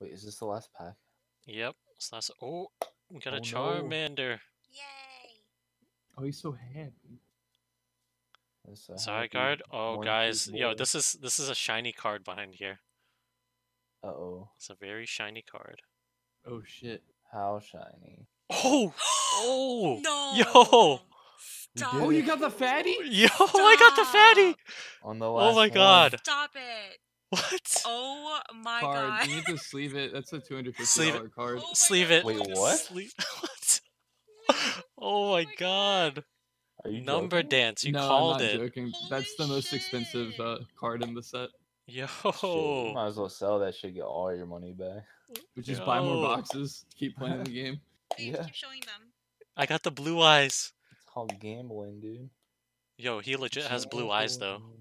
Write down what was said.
Wait, is this the last pack? Yep. So that's oh, we got a Oh, no. Charmander. Yay! Oh, he's so happy. This, Sorry, happy guard. Oh, One guys, yo, this is this is a shiny card behind here. Uh oh. It's a very shiny card. Oh shit. How shiny. Oh, oh, No. yo, Stop. Oh, you got the fatty? yo! I got the fatty. On the last Oh my one. god! Stop it. What? Oh my Card. god. You need to sleeve it. That's a two hundred fifty Sleeve dollar card. Oh Sleeve God. it. Wait, what? Sleeve. what? Oh my my god! Are you Number joking? dance. You no, called I'm not it. joking. That's the Holy most expensive uh, card in the set. Yo. Shit, might as well sell that shit, get all your money back. We just buy more boxes to keep playing the game. Please Yeah. keep showing them. I got the blue eyes. It's called gambling, dude. Yo, he legit has blue eyes though. Gambling.